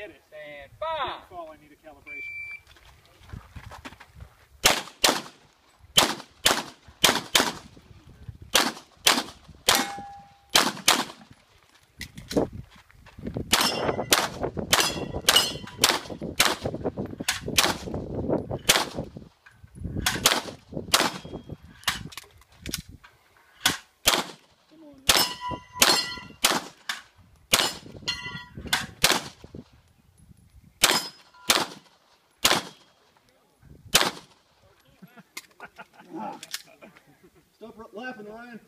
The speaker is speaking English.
Five. Fall, I need a calibration. Come on, Stop laughing, Ryan.